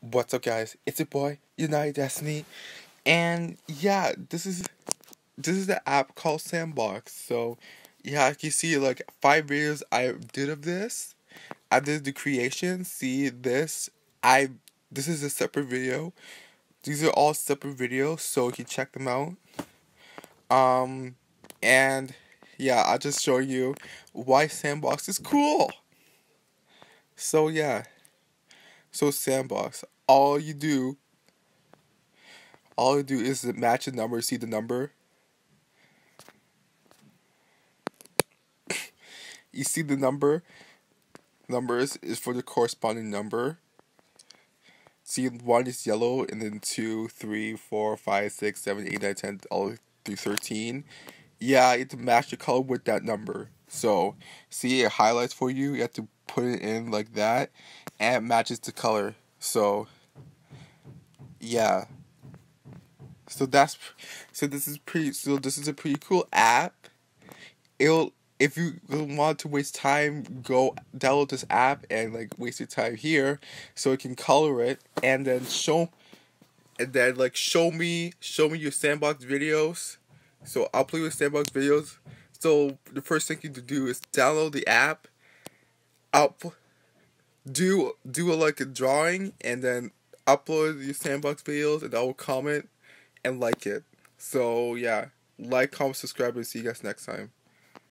What's up, guys? It's your boy United Destiny, and yeah, this is this is the app called Sandbox. So yeah, you see like five videos I did of this. I did the creation. See this? I this is a separate video. These are all separate videos, so you can check them out. Um, and yeah, I'll just show you why Sandbox is cool. So yeah. So Sandbox, all you do, all you do is match a number. See the number. you see the number. Numbers is for the corresponding number. See, one is yellow, and then two, three, four, five, six, seven, eight, nine, ten, all through thirteen. Yeah, you have to match the color with that number. So, see, it highlights for you. You have to put it in like that, and it matches the color. So, yeah. So that's so this is pretty. So this is a pretty cool app. It'll if you want to waste time, go download this app and like waste your time here, so it can color it and then show, and then like show me show me your sandbox videos. So I'll play with sandbox videos. So the first thing you need to do is download the app. Up, do do a, like a drawing and then upload your sandbox videos and I will comment and like it. So yeah, like, comment, subscribe, and see you guys next time.